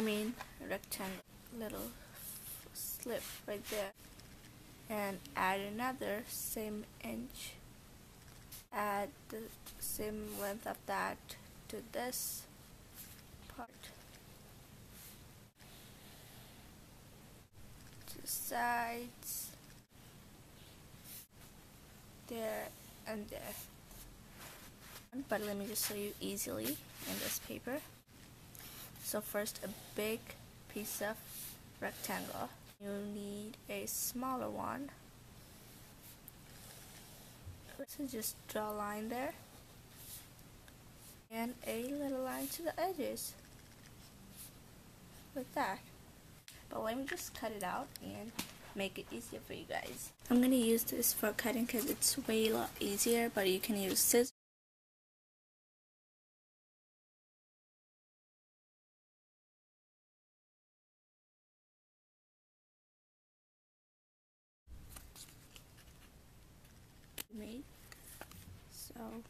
mean rectangle little slip right there. And add another same inch. Add the same length of that to this part. To sides. There and there. But let me just show you easily in this paper so first a big piece of rectangle. You need a smaller one. So just draw a line there. And a little line to the edges. Like that. But let me just cut it out and make it easier for you guys. I'm gonna use this for cutting because it's way a lot easier but you can use scissors So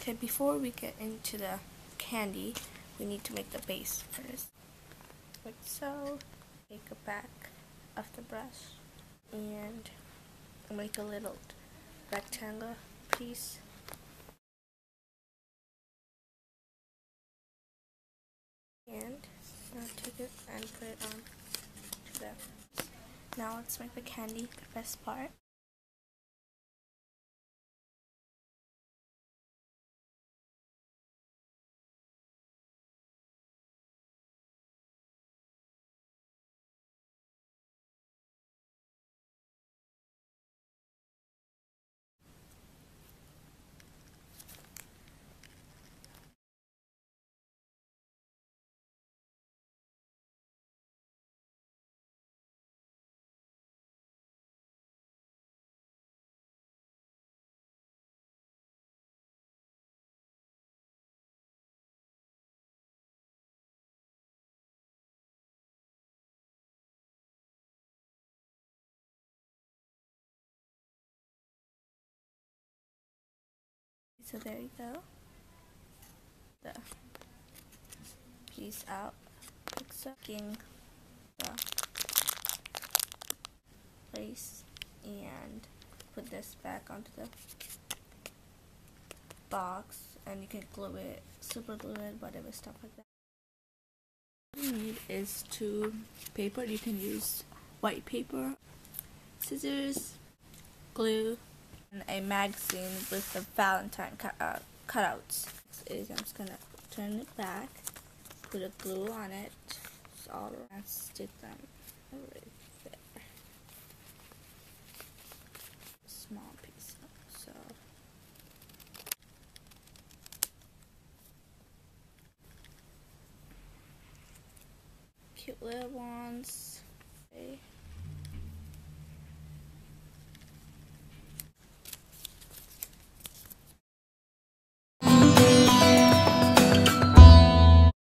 Okay, before we get into the candy, we need to make the base first. Like so, take a back of the brush and make a little rectangle piece. And now take it and put it on to the now let's make the candy the best part So there you go. The piece out. Sucking the uh, place and put this back onto the box and you can glue it, super glue it, whatever stuff like that. What you need is two paper. You can use white paper, scissors, glue, a magazine with the Valentine cut, uh, cutouts. Is I'm just gonna turn it back, put a glue on it, just all around, stick them right there. Small piece, so. Cute little ones. Okay.